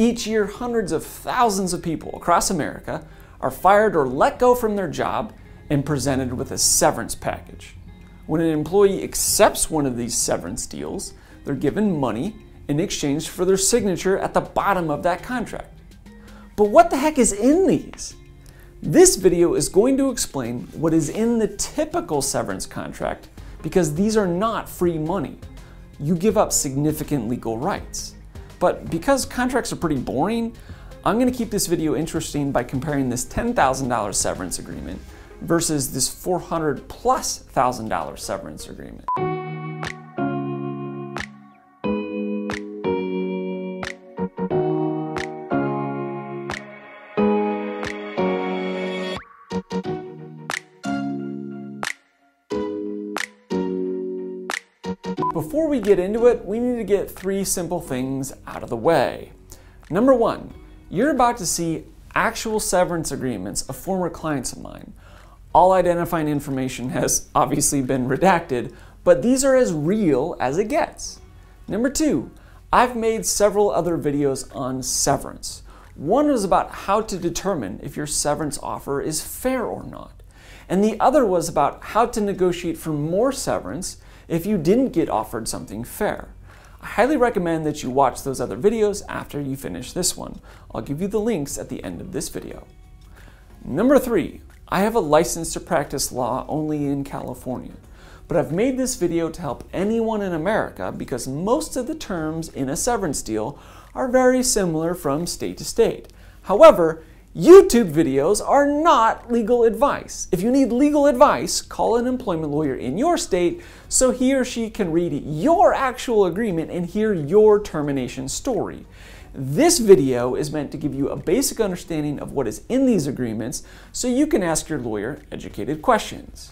Each year, hundreds of thousands of people across America are fired or let go from their job and presented with a severance package. When an employee accepts one of these severance deals, they're given money in exchange for their signature at the bottom of that contract. But what the heck is in these? This video is going to explain what is in the typical severance contract because these are not free money. You give up significant legal rights. But because contracts are pretty boring, I'm going to keep this video interesting by comparing this $10,000 severance agreement versus this 400 plus thousand dollar severance agreement. Before we get into it, we need to get three simple things out of the way. Number one, you're about to see actual severance agreements of former clients of mine. All identifying information has obviously been redacted, but these are as real as it gets. Number two, I've made several other videos on severance. One was about how to determine if your severance offer is fair or not. And the other was about how to negotiate for more severance if you didn't get offered something fair. I highly recommend that you watch those other videos after you finish this one. I'll give you the links at the end of this video. Number three, I have a license to practice law only in California, but I've made this video to help anyone in America because most of the terms in a severance deal are very similar from state to state. However, YouTube videos are not legal advice. If you need legal advice, call an employment lawyer in your state so he or she can read your actual agreement and hear your termination story. This video is meant to give you a basic understanding of what is in these agreements so you can ask your lawyer educated questions.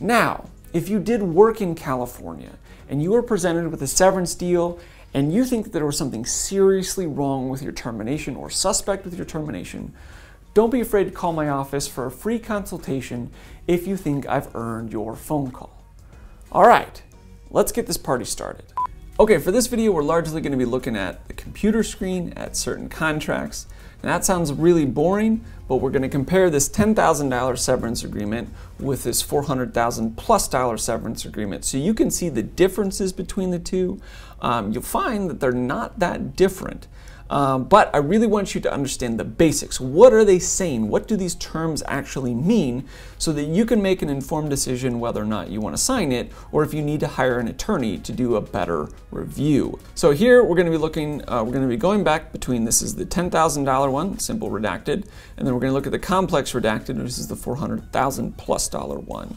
Now, if you did work in California and you were presented with a severance deal and you think that there was something seriously wrong with your termination or suspect with your termination, don't be afraid to call my office for a free consultation if you think I've earned your phone call. All right, let's get this party started. Okay, for this video, we're largely gonna be looking at the computer screen, at certain contracts. And that sounds really boring, but we're gonna compare this $10,000 severance agreement with this $400,000 plus dollar severance agreement. So you can see the differences between the two. Um, you'll find that they're not that different. Um, but I really want you to understand the basics. What are they saying? What do these terms actually mean so that you can make an informed decision whether or not you want to sign it or if you need to hire an attorney to do a better review. So here we're going to be looking, uh, we're going to be going back between this is the $10,000 one, simple redacted, and then we're going to look at the complex redacted, which is the 400,000 plus dollar one.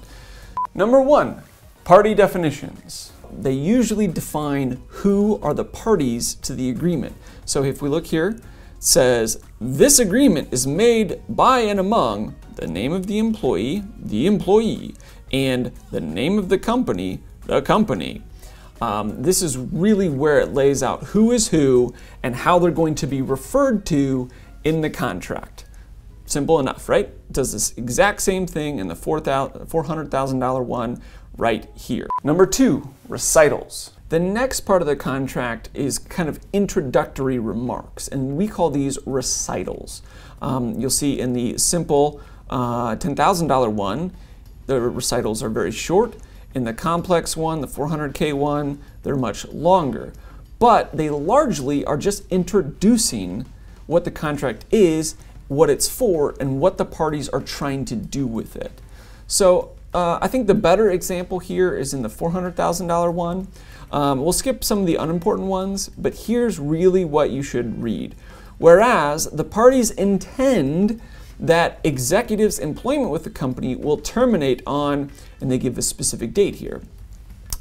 Number one, party definitions they usually define who are the parties to the agreement. So if we look here, it says this agreement is made by and among the name of the employee, the employee, and the name of the company, the company. Um, this is really where it lays out who is who and how they're going to be referred to in the contract. Simple enough, right? Does this exact same thing in the $400,000 one right here. Number two, recitals. The next part of the contract is kind of introductory remarks, and we call these recitals. Um, you'll see in the simple uh, $10,000 one, the recitals are very short. In the complex one, the 400K one, they're much longer. But they largely are just introducing what the contract is, what it's for, and what the parties are trying to do with it. So uh, I think the better example here is in the $400,000 one. Um, we'll skip some of the unimportant ones, but here's really what you should read. Whereas the parties intend that executives' employment with the company will terminate on, and they give a specific date here.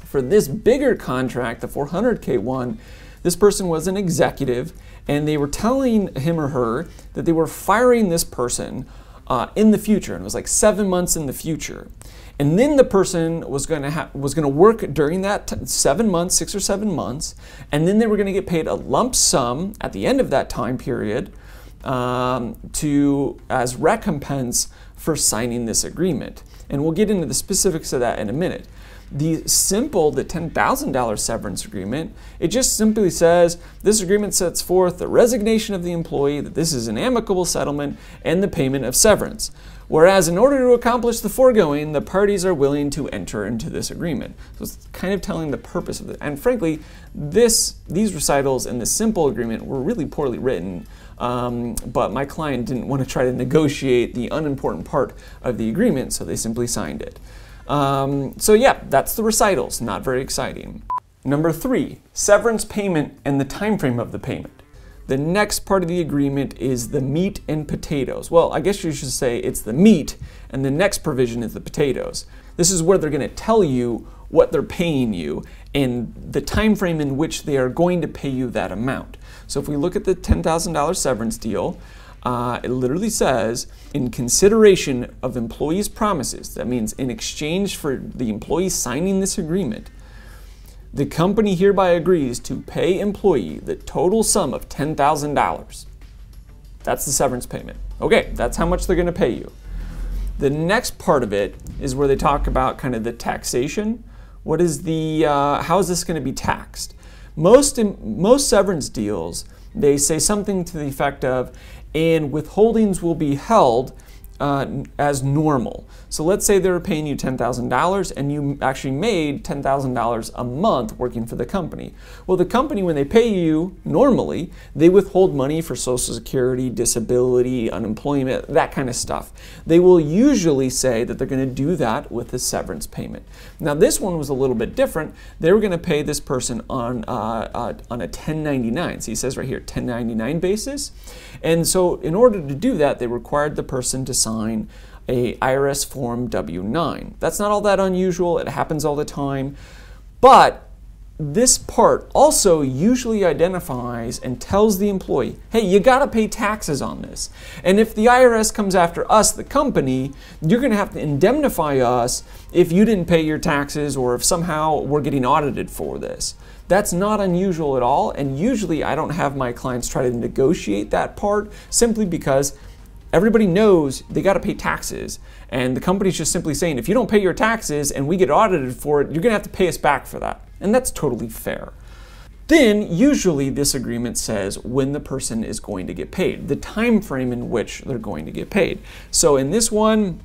For this bigger contract, the 400K one, this person was an executive, and they were telling him or her that they were firing this person uh, in the future, and it was like seven months in the future. And then the person was going to have was going to work during that seven months, six or seven months, and then they were going to get paid a lump sum at the end of that time period um, to as recompense for signing this agreement. And we'll get into the specifics of that in a minute. The simple, the $10,000 severance agreement, it just simply says this agreement sets forth the resignation of the employee, that this is an amicable settlement, and the payment of severance. Whereas, in order to accomplish the foregoing, the parties are willing to enter into this agreement. So it's kind of telling the purpose of it. And frankly, this, these recitals and the simple agreement were really poorly written. Um, but my client didn't want to try to negotiate the unimportant part of the agreement, so they simply signed it. Um, so yeah, that's the recitals. Not very exciting. Number three, severance payment and the time frame of the payment. The next part of the agreement is the meat and potatoes. Well, I guess you should say it's the meat, and the next provision is the potatoes. This is where they're going to tell you what they're paying you and the time frame in which they are going to pay you that amount. So if we look at the $10,000 severance deal, uh, it literally says, in consideration of employees' promises, that means in exchange for the employee signing this agreement, the company hereby agrees to pay employee the total sum of $10,000. That's the severance payment. Okay, that's how much they're going to pay you. The next part of it is where they talk about kind of the taxation. What is the, uh, how is this going to be taxed? Most, most severance deals, they say something to the effect of, and withholdings will be held uh, as normal. So let's say they were paying you $10,000 and you actually made $10,000 a month working for the company. Well, the company, when they pay you normally, they withhold money for Social Security, disability, unemployment, that kind of stuff. They will usually say that they're going to do that with a severance payment. Now, this one was a little bit different. They were going to pay this person on, uh, uh, on a 1099. So he says right here, 1099 basis. And so in order to do that, they required the person to sign a IRS form W-9. That's not all that unusual. It happens all the time. But this part also usually identifies and tells the employee, hey, you got to pay taxes on this. And if the IRS comes after us, the company, you're going to have to indemnify us if you didn't pay your taxes or if somehow we're getting audited for this. That's not unusual at all. And usually I don't have my clients try to negotiate that part simply because everybody knows they got to pay taxes. And the company's just simply saying, if you don't pay your taxes and we get audited for it, you're going to have to pay us back for that. And that's totally fair. Then, usually, this agreement says when the person is going to get paid, the time frame in which they're going to get paid. So, in this one,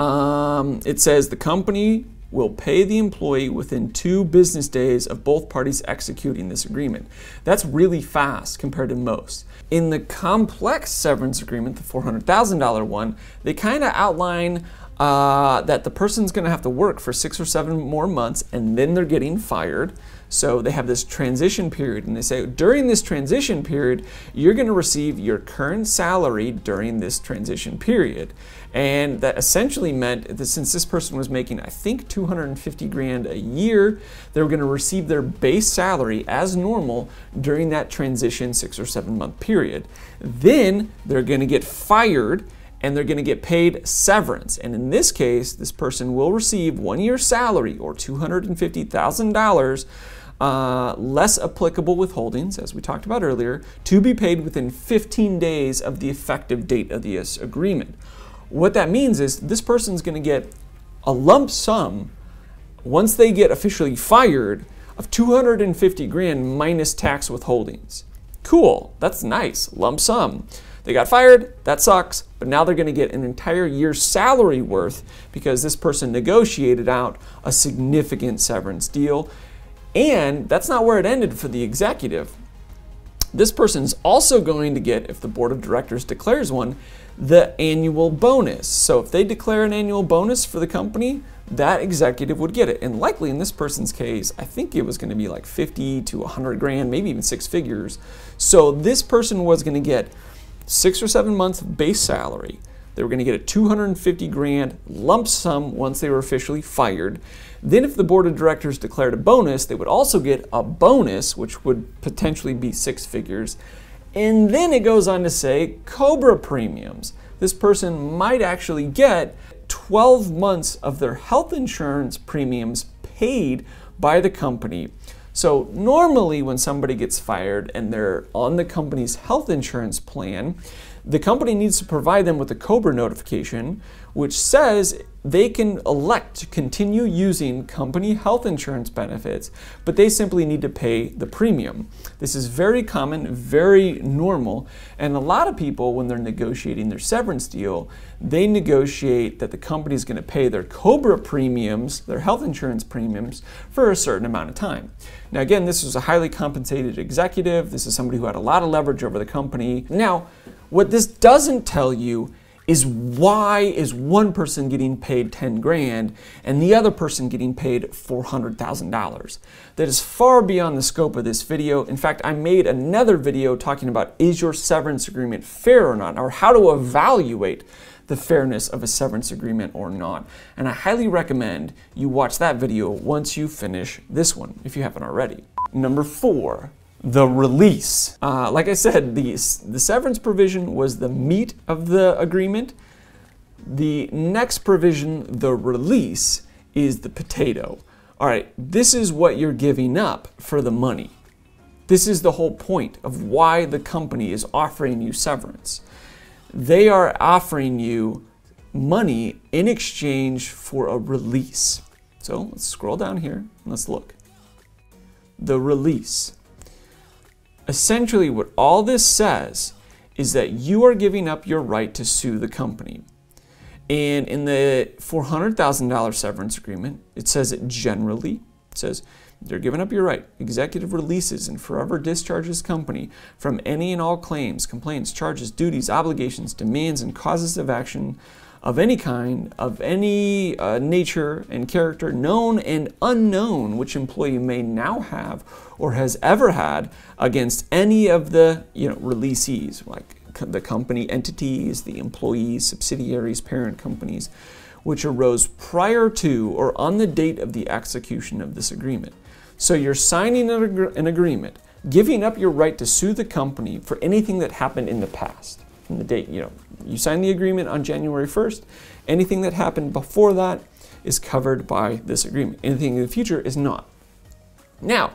um, it says the company will pay the employee within two business days of both parties executing this agreement. That's really fast compared to most. In the complex severance agreement, the $400,000 one, they kind of outline uh, that the person's going to have to work for six or seven more months and then they're getting fired. So they have this transition period, and they say during this transition period, you're going to receive your current salary during this transition period. And that essentially meant that since this person was making, I think, 250 grand a year, they were going to receive their base salary as normal during that transition six or seven month period. Then they're going to get fired and they're going to get paid severance. And in this case, this person will receive one year salary or $250,000 uh, less applicable withholdings, as we talked about earlier, to be paid within 15 days of the effective date of the agreement. What that means is this person's going to get a lump sum once they get officially fired of 250 grand minus tax withholdings. Cool, that's nice, lump sum. They got fired, that sucks, but now they're going to get an entire year's salary worth because this person negotiated out a significant severance deal. And that's not where it ended for the executive. This person's also going to get, if the board of directors declares one, the annual bonus. So if they declare an annual bonus for the company, that executive would get it. And likely in this person's case, I think it was going to be like 50 to 100 grand, maybe even six figures. So this person was going to get six or seven months base salary. They were going to get a 250 grand lump sum once they were officially fired. Then, if the board of directors declared a bonus, they would also get a bonus, which would potentially be six figures. And then it goes on to say COBRA premiums. This person might actually get 12 months of their health insurance premiums paid by the company so normally when somebody gets fired and they're on the company's health insurance plan, the company needs to provide them with a COBRA notification, which says they can elect to continue using company health insurance benefits, but they simply need to pay the premium. This is very common, very normal, and a lot of people, when they're negotiating their severance deal, they negotiate that the company is going to pay their COBRA premiums, their health insurance premiums, for a certain amount of time. Now, again, this was a highly compensated executive. This is somebody who had a lot of leverage over the company. Now, what this doesn't tell you is why is one person getting paid 10 grand and the other person getting paid $400,000. That is far beyond the scope of this video. In fact, I made another video talking about is your severance agreement fair or not, or how to evaluate the fairness of a severance agreement or not. And I highly recommend you watch that video once you finish this one, if you haven't already. Number four, the release. Uh, like I said, the, the severance provision was the meat of the agreement. The next provision, the release, is the potato. All right, this is what you're giving up for the money. This is the whole point of why the company is offering you severance. They are offering you money in exchange for a release. So let's scroll down here and let's look. The release. Essentially, what all this says is that you are giving up your right to sue the company. And in the $400,000 severance agreement, it says it generally. It says they're giving up your right. Executive releases and forever discharges company from any and all claims, complaints, charges, duties, obligations, demands, and causes of action of any kind, of any uh, nature and character, known and unknown, which employee may now have or has ever had against any of the you know releasees, like the company entities, the employees, subsidiaries, parent companies, which arose prior to or on the date of the execution of this agreement. So you're signing an, agreement, giving up your right to sue the company for anything that happened in the past from the date, you know, you signed the agreement on January 1st. Anything that happened before that is covered by this agreement. Anything in the future is not. Now,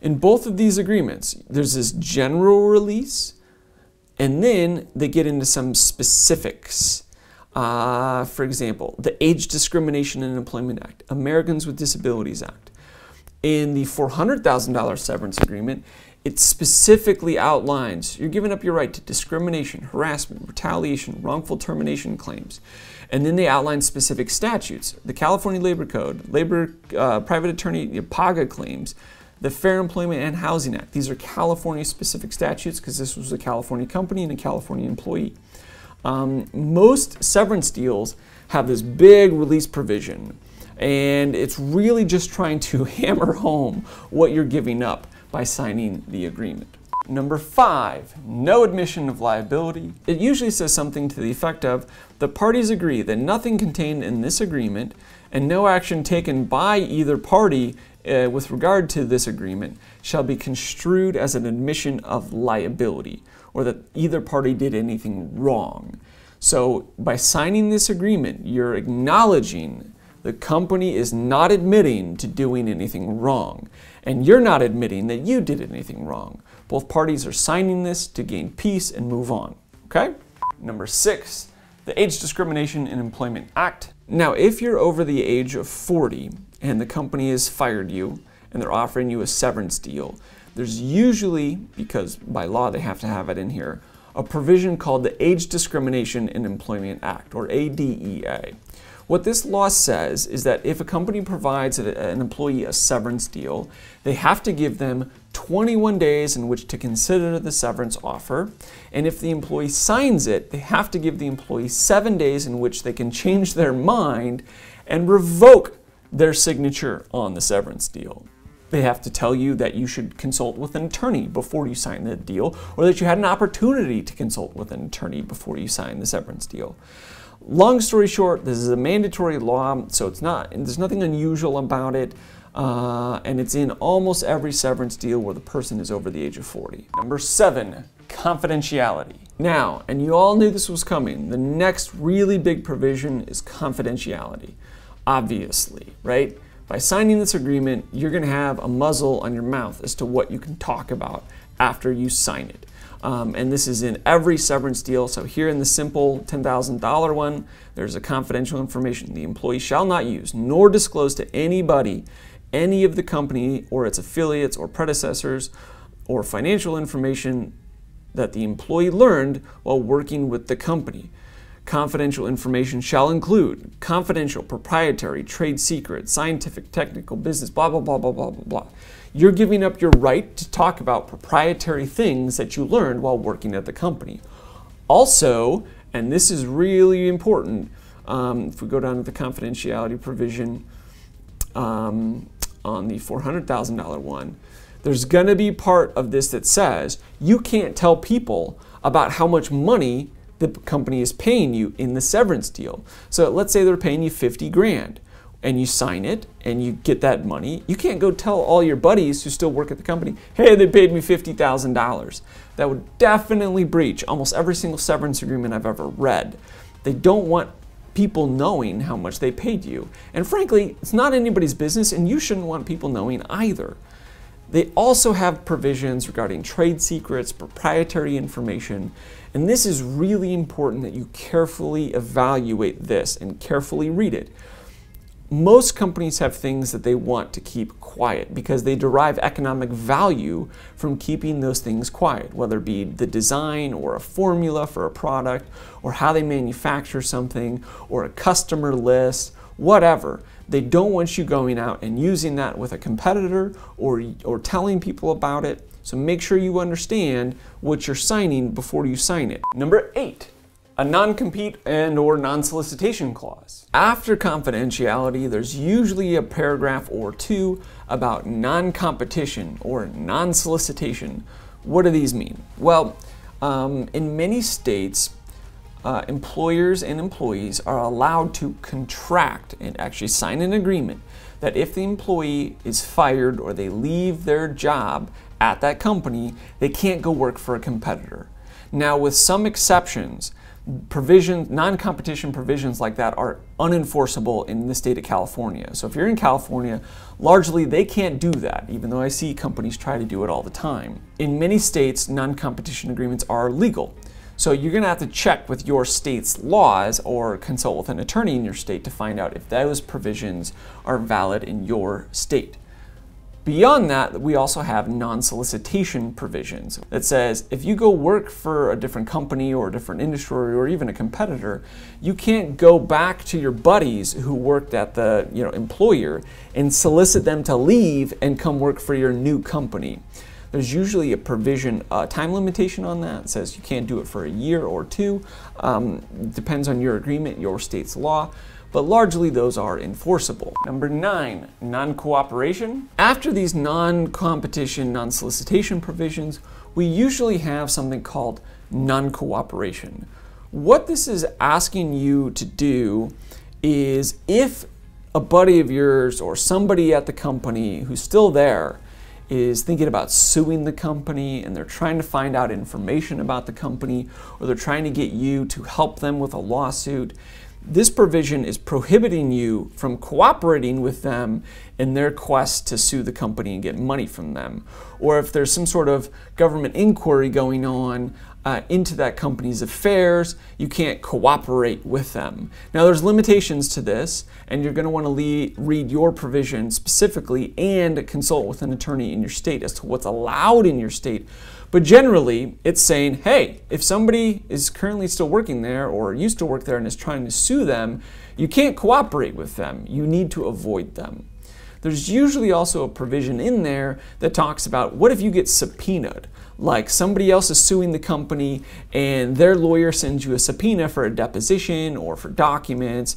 in both of these agreements, there's this general release, and then they get into some specifics. Uh, for example, the Age Discrimination and Employment Act, Americans with Disabilities Act. In the $400,000 severance agreement, it specifically outlines you're giving up your right to discrimination, harassment, retaliation, wrongful termination claims. And then they outline specific statutes the California Labor Code, Labor uh, Private Attorney PAGA claims, the Fair Employment and Housing Act. These are California specific statutes because this was a California company and a California employee. Um, most severance deals have this big release provision, and it's really just trying to hammer home what you're giving up by signing the agreement. Number five, no admission of liability. It usually says something to the effect of the parties agree that nothing contained in this agreement and no action taken by either party uh, with regard to this agreement shall be construed as an admission of liability or that either party did anything wrong. So by signing this agreement, you're acknowledging the company is not admitting to doing anything wrong and you're not admitting that you did anything wrong. Both parties are signing this to gain peace and move on. Okay? Number six, the Age Discrimination in Employment Act. Now, if you're over the age of 40 and the company has fired you and they're offering you a severance deal, there's usually, because by law they have to have it in here, a provision called the Age Discrimination in Employment Act, or ADEA. What this law says is that if a company provides an employee a severance deal, they have to give them 21 days in which to consider the severance offer. And if the employee signs it, they have to give the employee seven days in which they can change their mind and revoke their signature on the severance deal. They have to tell you that you should consult with an attorney before you sign the deal, or that you had an opportunity to consult with an attorney before you sign the severance deal. Long story short, this is a mandatory law, so it's not, there's nothing unusual about it. Uh, and it's in almost every severance deal where the person is over the age of 40. Number seven, confidentiality. Now, and you all knew this was coming, the next really big provision is confidentiality. Obviously, right? By signing this agreement, you're going to have a muzzle on your mouth as to what you can talk about after you sign it. Um, and this is in every severance deal. So here in the simple $10,000 one, there's a confidential information the employee shall not use nor disclose to anybody any of the company or its affiliates or predecessors or financial information that the employee learned while working with the company. Confidential information shall include confidential, proprietary, trade secret, scientific, technical, business, blah, blah, blah, blah, blah, blah, blah. You're giving up your right to talk about proprietary things that you learned while working at the company. Also, and this is really important, um, if we go down to the confidentiality provision um, on the $400,000 one, there's going to be part of this that says you can't tell people about how much money the company is paying you in the severance deal. So let's say they're paying you 50 grand and you sign it and you get that money. You can't go tell all your buddies who still work at the company, hey, they paid me $50,000. That would definitely breach almost every single severance agreement I've ever read. They don't want people knowing how much they paid you. And frankly, it's not anybody's business and you shouldn't want people knowing either. They also have provisions regarding trade secrets, proprietary information, and this is really important that you carefully evaluate this and carefully read it. Most companies have things that they want to keep quiet because they derive economic value from keeping those things quiet, whether it be the design or a formula for a product or how they manufacture something or a customer list, whatever. They don't want you going out and using that with a competitor or, or telling people about it. So make sure you understand what you're signing before you sign it. Number eight, a non-compete and or non-solicitation clause. After confidentiality, there's usually a paragraph or two about non-competition or non-solicitation. What do these mean? Well, um, in many states, uh, employers and employees are allowed to contract and actually sign an agreement that if the employee is fired or they leave their job at that company, they can't go work for a competitor. Now, with some exceptions, provision, non-competition provisions like that are unenforceable in the state of California. So if you're in California, largely they can't do that, even though I see companies try to do it all the time. In many states, non-competition agreements are legal. So you're going to have to check with your state's laws or consult with an attorney in your state to find out if those provisions are valid in your state. Beyond that, we also have non-solicitation provisions that says if you go work for a different company or a different industry or even a competitor, you can't go back to your buddies who worked at the you know, employer and solicit them to leave and come work for your new company. There's usually a provision, a time limitation on that. It says you can't do it for a year or two. Um, depends on your agreement, your state's law but largely those are enforceable. Number nine, non-cooperation. After these non-competition, non-solicitation provisions, we usually have something called non-cooperation. What this is asking you to do is if a buddy of yours or somebody at the company who's still there is thinking about suing the company and they're trying to find out information about the company or they're trying to get you to help them with a lawsuit, this provision is prohibiting you from cooperating with them in their quest to sue the company and get money from them. Or if there's some sort of government inquiry going on uh, into that company's affairs, you can't cooperate with them. Now, there's limitations to this, and you're going to want to read your provision specifically and consult with an attorney in your state as to what's allowed in your state. But generally, it's saying, hey, if somebody is currently still working there or used to work there and is trying to sue them, you can't cooperate with them. You need to avoid them. There's usually also a provision in there that talks about what if you get subpoenaed? Like somebody else is suing the company and their lawyer sends you a subpoena for a deposition or for documents.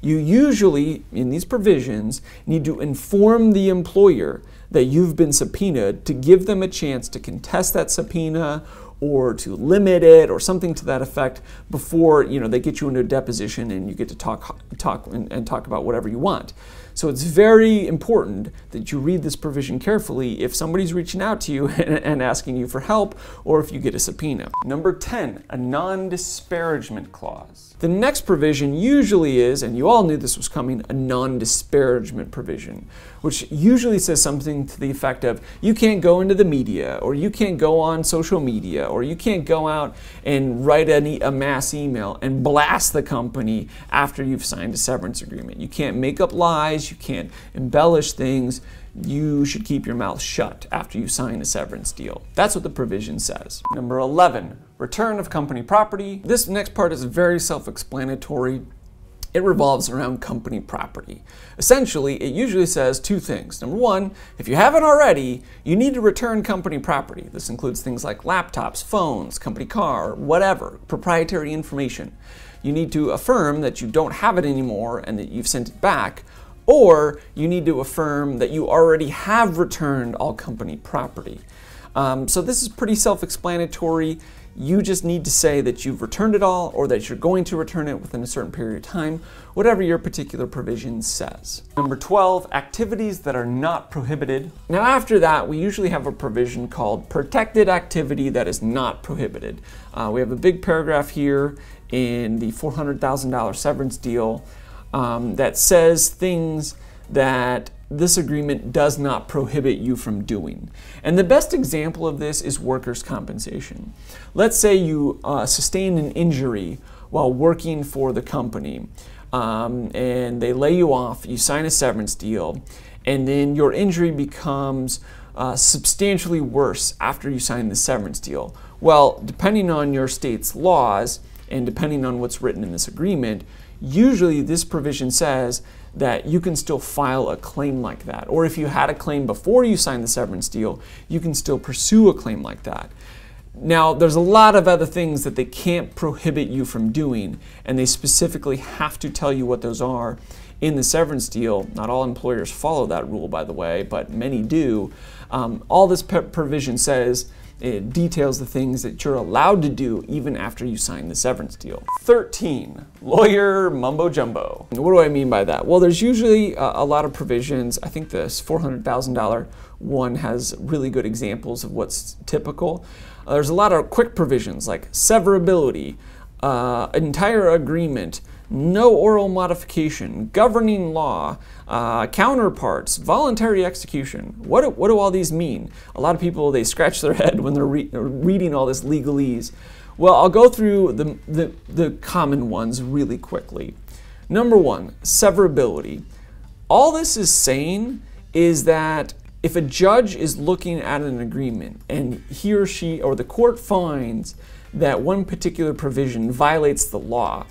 You usually, in these provisions, need to inform the employer that you've been subpoenaed to give them a chance to contest that subpoena or to limit it or something to that effect before you know they get you into a deposition and you get to talk talk and, and talk about whatever you want. So it's very important that you read this provision carefully if somebody's reaching out to you and, asking you for help or if you get a subpoena. Number 10, a non disparagement clause. The next provision usually is, and you all knew this was coming, a non disparagement provision, which usually says something to the effect of you can't go into the media, or you can't go on social media, or you can't go out and write any, a mass email and blast the company after you've signed a severance agreement. You can't make up lies, you can't embellish things you should keep your mouth shut after you sign a severance deal. That's what the provision says. Number 11, return of company property. This next part is very self-explanatory. It revolves around company property. Essentially, it usually says two things. Number one, if you haven't already, you need to return company property. This includes things like laptops, phones, company car, whatever, proprietary information. You need to affirm that you don't have it anymore and that you've sent it back, or you need to affirm that you already have returned all company property. Um, so this is pretty self-explanatory. You just need to say that you've returned it all or that you're going to return it within a certain period of time, whatever your particular provision says. Number 12, activities that are not prohibited. Now after that, we usually have a provision called protected activity that is not prohibited. Uh, we have a big paragraph here in the $400,000 severance deal um, that says things that this agreement does not prohibit you from doing. And the best example of this is workers' compensation. Let's say you uh, sustain an injury while working for the company um, and they lay you off, you sign a severance deal, and then your injury becomes uh, substantially worse after you sign the severance deal. Well, depending on your state's laws and depending on what's written in this agreement, usually this provision says that you can still file a claim like that. Or if you had a claim before you signed the severance deal, you can still pursue a claim like that. Now, there's a lot of other things that they can't prohibit you from doing, and they specifically have to tell you what those are in the severance deal. Not all employers follow that rule, by the way, but many do. Um, all this provision says it details the things that you're allowed to do even after you sign the severance deal. 13, lawyer mumbo jumbo. What do I mean by that? Well, there's usually a, a lot of provisions. I think this $400,000 one has really good examples of what's typical. Uh, there's a lot of quick provisions like severability, uh, entire agreement, no oral modification, governing law, uh, counterparts, voluntary execution. What do, what do all these mean? A lot of people, they scratch their head when they're re reading all this legalese. Well, I'll go through the, the, the common ones really quickly. Number one, severability. All this is saying is that if a judge is looking at an agreement and he or she or the court finds that one particular provision violates the law,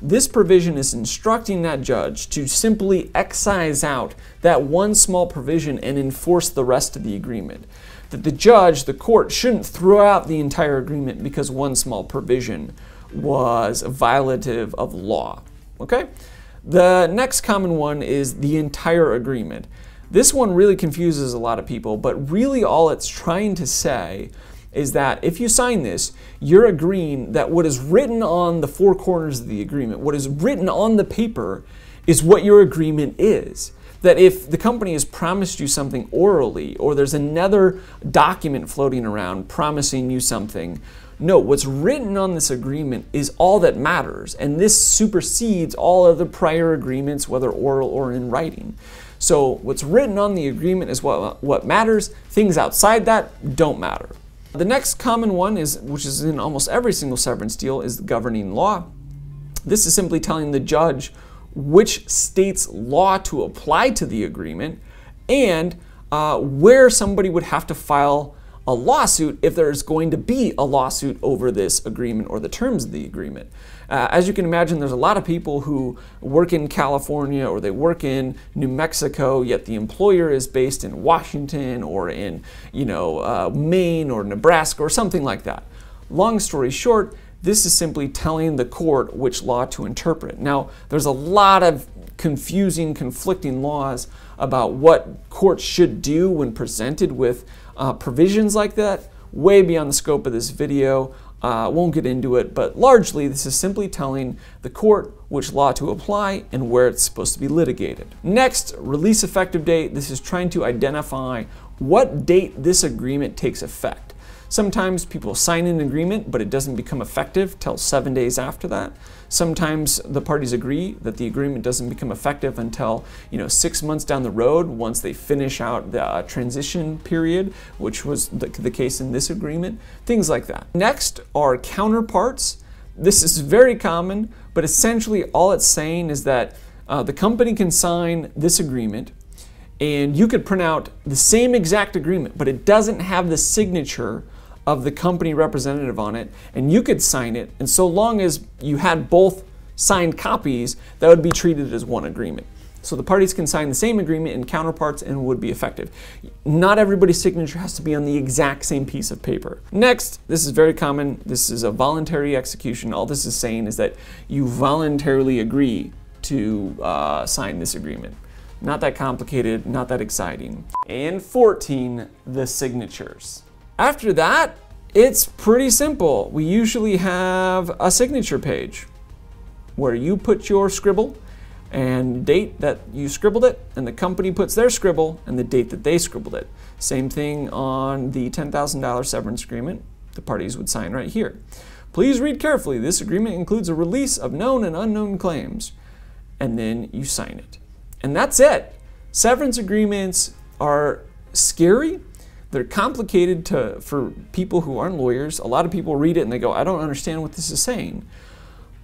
this provision is instructing that judge to simply excise out that one small provision and enforce the rest of the agreement. That the judge, the court, shouldn't throw out the entire agreement because one small provision was violative of law. Okay? The next common one is the entire agreement. This one really confuses a lot of people, but really all it's trying to say is that if you sign this, you're agreeing that what is written on the four corners of the agreement, what is written on the paper, is what your agreement is. That if the company has promised you something orally, or there's another document floating around promising you something, no, what's written on this agreement is all that matters, and this supersedes all other prior agreements, whether oral or in writing. So, what's written on the agreement is what, what matters. Things outside that don't matter. The next common one is, which is in almost every single severance deal, is the governing law. This is simply telling the judge which state's law to apply to the agreement and uh, where somebody would have to file a lawsuit if there's going to be a lawsuit over this agreement or the terms of the agreement. Uh, as you can imagine, there's a lot of people who work in California or they work in New Mexico, yet the employer is based in Washington or in, you know, uh, Maine or Nebraska or something like that. Long story short, this is simply telling the court which law to interpret. Now, there's a lot of confusing, conflicting laws about what courts should do when presented with uh, provisions like that, way beyond the scope of this video. Uh, won't get into it, but largely this is simply telling the court which law to apply and where it's supposed to be litigated. Next, release effective date. This is trying to identify what date this agreement takes effect. Sometimes people sign an agreement, but it doesn't become effective till seven days after that. Sometimes the parties agree that the agreement doesn't become effective until you know six months down the road once they finish out the uh, transition period, which was the, the case in this agreement. Things like that. Next are counterparts. This is very common, but essentially all it's saying is that uh, the company can sign this agreement and you could print out the same exact agreement, but it doesn't have the signature of the company representative on it, and you could sign it. And so long as you had both signed copies, that would be treated as one agreement. So the parties can sign the same agreement in counterparts and would be effective. Not everybody's signature has to be on the exact same piece of paper. Next, this is very common. This is a voluntary execution. All this is saying is that you voluntarily agree to uh, sign this agreement. Not that complicated, not that exciting. And 14, the signatures. After that, it's pretty simple. We usually have a signature page where you put your scribble and date that you scribbled it, and the company puts their scribble and the date that they scribbled it. Same thing on the $10,000 severance agreement. The parties would sign right here. Please read carefully. This agreement includes a release of known and unknown claims. And then you sign it. And that's it. Severance agreements are scary they're complicated to, for people who aren't lawyers. A lot of people read it and they go, I don't understand what this is saying.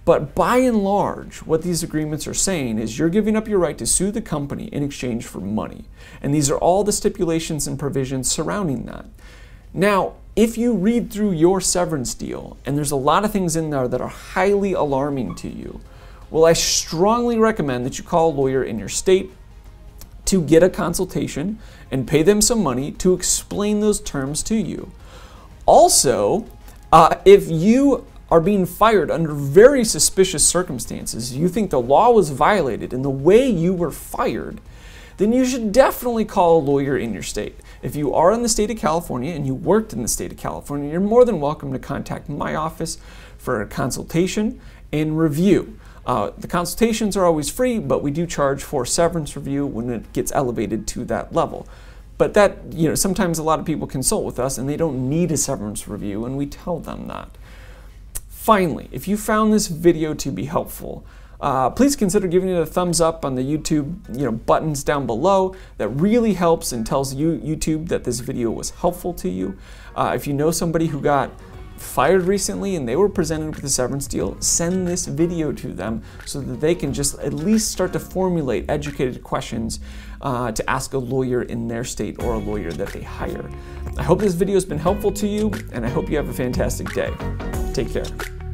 But by and large, what these agreements are saying is you're giving up your right to sue the company in exchange for money. And these are all the stipulations and provisions surrounding that. Now, if you read through your severance deal, and there's a lot of things in there that are highly alarming to you, well, I strongly recommend that you call a lawyer in your state to get a consultation and pay them some money to explain those terms to you. Also, uh, if you are being fired under very suspicious circumstances, you think the law was violated in the way you were fired, then you should definitely call a lawyer in your state. If you are in the state of California and you worked in the state of California, you're more than welcome to contact my office for a consultation and review. Uh, the consultations are always free, but we do charge for severance review when it gets elevated to that level. But that, you know, sometimes a lot of people consult with us and they don't need a severance review, and we tell them that. Finally, if you found this video to be helpful, uh, please consider giving it a thumbs up on the YouTube you know, buttons down below. That really helps and tells you YouTube that this video was helpful to you. Uh, if you know somebody who got fired recently and they were presented with a severance deal, send this video to them so that they can just at least start to formulate educated questions uh, to ask a lawyer in their state or a lawyer that they hire. I hope this video has been helpful to you and I hope you have a fantastic day. Take care.